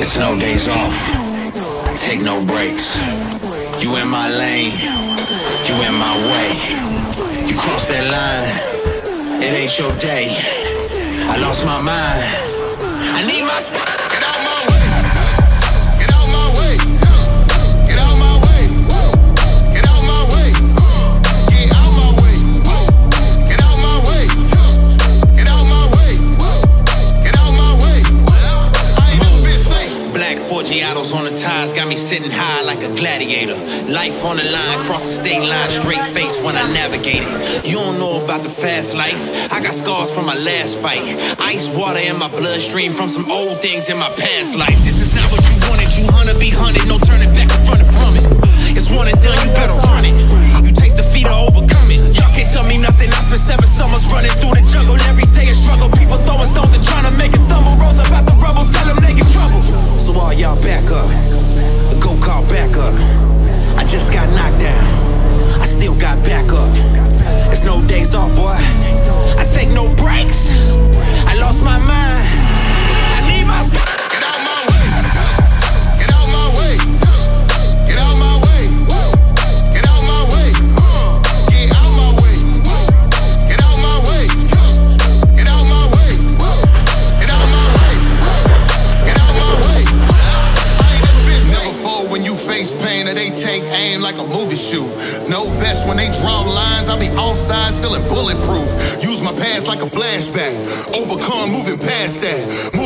It's no days off. Take no breaks. You in my lane. You in my way. You cross that line. It ain't your day. I lost my mind. I need my spine. Shadows on the ties got me sitting high like a gladiator. Life on the line, cross the state line, straight face when I navigate it. You don't know about the fast life. I got scars from my last fight. Ice water in my bloodstream from some old things in my past life. This is not what you wanted. You hunter be hunted, no turning back, running from it. It's one and done, you better run it. just got knocked down. I still got back up. It's no days off, boy. I take no issue. No vest when they draw lines, I be all sides feeling bulletproof. Use my past like a flashback. Overcome moving past that.